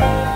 Bye.